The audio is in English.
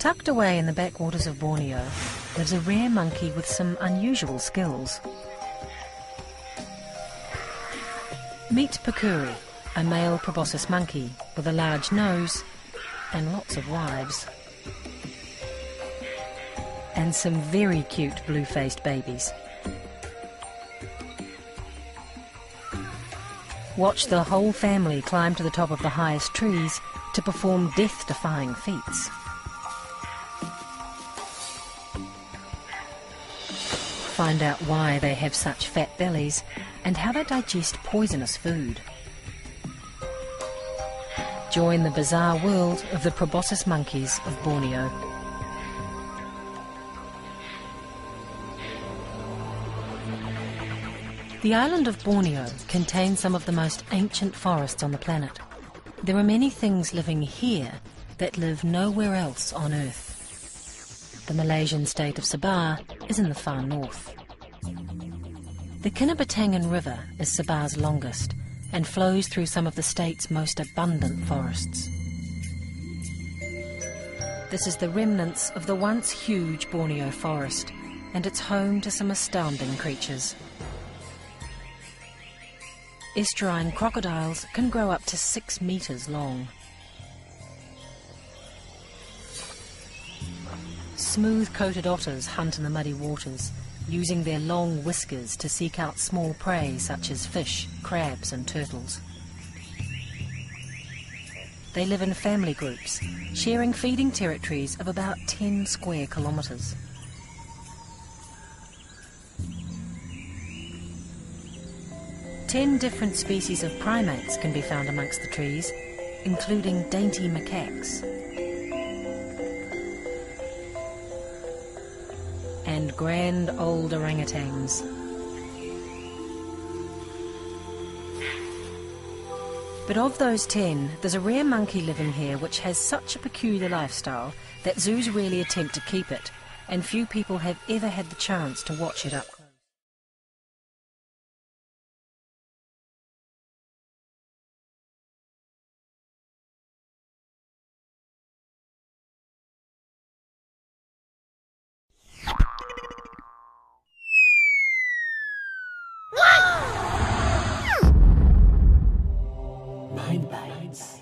Tucked away in the backwaters of Borneo lives a rare monkey with some unusual skills. Meet Pakuri, a male proboscis monkey with a large nose and lots of wives. And some very cute blue-faced babies. Watch the whole family climb to the top of the highest trees to perform death-defying feats. Find out why they have such fat bellies and how they digest poisonous food. Join the bizarre world of the proboscis monkeys of Borneo. The island of Borneo contains some of the most ancient forests on the planet. There are many things living here that live nowhere else on Earth. The Malaysian state of Sabah is in the far north. The Kinabatangan River is Sabah's longest and flows through some of the state's most abundant forests. This is the remnants of the once huge Borneo forest and it's home to some astounding creatures. Estuarine crocodiles can grow up to six metres long. Smooth-coated otters hunt in the muddy waters, using their long whiskers to seek out small prey such as fish, crabs and turtles. They live in family groups, sharing feeding territories of about 10 square kilometres. Ten different species of primates can be found amongst the trees, including dainty macaques. And grand old orangutans. But of those ten, there's a rare monkey living here which has such a peculiar lifestyle that zoos rarely attempt to keep it, and few people have ever had the chance to watch it up Mind Bites.